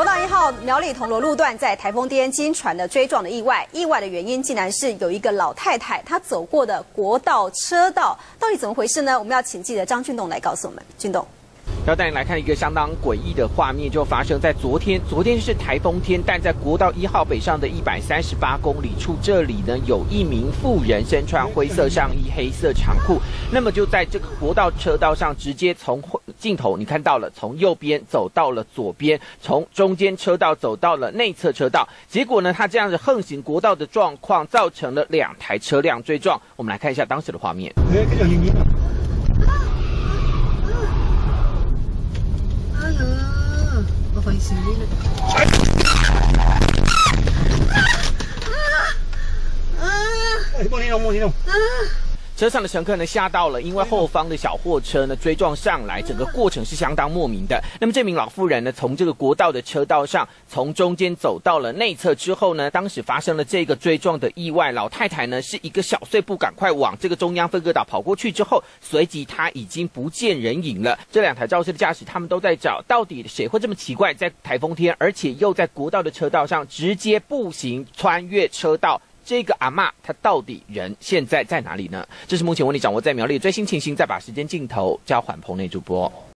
国道一号苗栗铜锣路段在台风天惊传的追撞的意外，意外的原因竟然是有一个老太太她走过的国道车道，到底怎么回事呢？我们要请记者张俊栋来告诉我们。俊栋。要带你来看一个相当诡异的画面，就发生在昨天。昨天是台风天，但在国道一号北上的一百三十八公里处，这里呢有一名妇人身穿灰色上衣、黑色长裤，那么就在这个国道车道上，直接从镜头你看到了，从右边走到了左边，从中间车道走到了内侧车道。结果呢，他这样子横行国道的状况，造成了两台车辆追撞。我们来看一下当时的画面。哎，莫听动，莫听动。啊！车上的乘客呢吓到了，因为后方的小货车呢追撞上来，整个过程是相当莫名的。那么这名老妇人呢，从这个国道的车道上，从中间走到了内侧之后呢，当时发生了这个追撞的意外。老太太呢是一个小碎步，赶快往这个中央分隔岛跑过去之后，随即她已经不见人影了。这两台肇事的驾驶，他们都在找，到底谁会这么奇怪，在台风天，而且又在国道的车道上直接步行穿越车道。这个阿妈，她到底人现在在哪里呢？这是目前为你掌握在苗栗最新情形，再把时间镜头交还棚内主播。